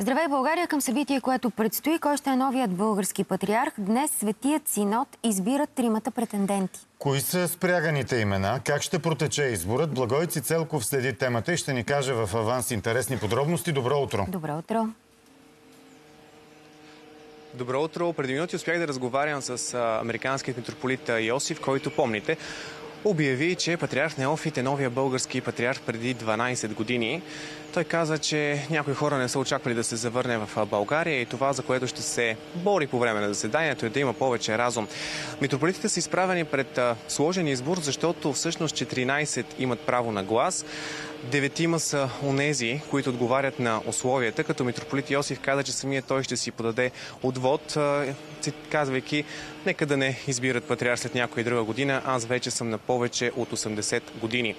Здравей България към събитие, което предстои. Кой ще е новият български патриарх? Днес Светият Синод избира тримата претенденти. Кои са спряганите имена? Как ще протече изборът? Благойци Целков следи темата и ще ни каже в аванс интересни подробности. Добро утро! Добро утро! Добро утро! Преди минути успях да разговарям с американският митрополит Йосиф, който помните, обяви, че патриарх Неофит е новия български патриарх преди 12 години. Той каза, че някои хора не са очаквали да се завърне в България и това, за което ще се бори по време на заседанието, е да има повече разум. Митрополитите са изправени пред сложен избор, защото всъщност 14 имат право на глас. Деветима са онези, които отговарят на условията, като митрополит Йосиф каза, че самият той ще си подаде отвод, казвайки, нека да не избират патриарх след някоя друга година, аз вече съм на повече от 80 години.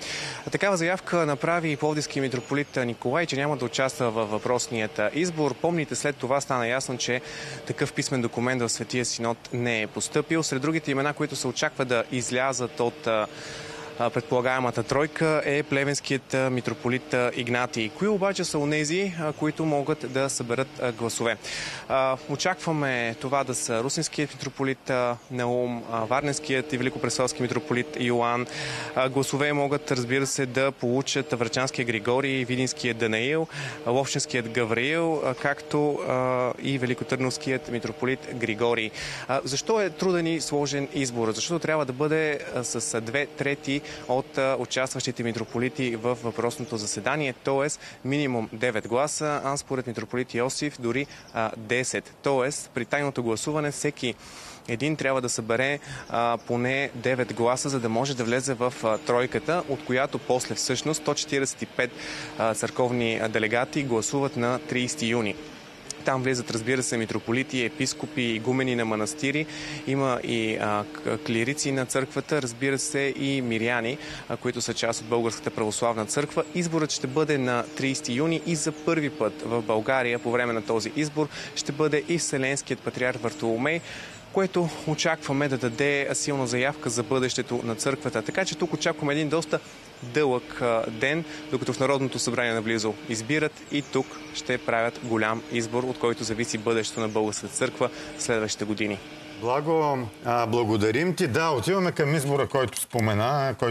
Такава заявка направи и Пловдивски митрополит Николай, че няма да участва във въпросният избор. Помните, след това стана ясно, че такъв писмен документ в Светия Синод не е поступил. Сред другите имена, които се очаква да излязат от предполагаемата тройка е плевенският митрополит Игнатий. Кои обаче са онези, които могат да съберат гласове? Очакваме това да са русинският митрополит Наум, варненският и великопресовски митрополит Йоан. Гласове могат, разбира се, да получат Врачанския Григорий, Видинският Данаил, Ловшинският Гавриил, както и великотърновският митрополит Григорий. Защо е труден и сложен избор? Защото трябва да бъде с две трети от участващите митрополити в въпросното заседание, т.е. минимум 9 гласа, а според митрополит Йосиф дори 10. Т.е. при тайното гласуване всеки един трябва да събере а, поне 9 гласа, за да може да влезе в а, тройката, от която после всъщност 145 а, църковни делегати гласуват на 30 юни. Там влизат, разбира се, митрополити, епископи, игумени на манастири. Има и а, клирици на църквата, разбира се, и миряни, а, които са част от Българската православна църква. Изборът ще бъде на 30 юни и за първи път в България по време на този избор ще бъде и Вселенският патриарх Вартоломей, което очакваме да даде силна заявка за бъдещето на църквата. Така че тук очакваме един доста дълъг ден, докато в Народното събрание наблизо избират и тук ще правят голям избор, от който зависи бъдещето на Българската църква в следващите години. Благо, благодарим ти. Да, отиваме към избора, който спомена, който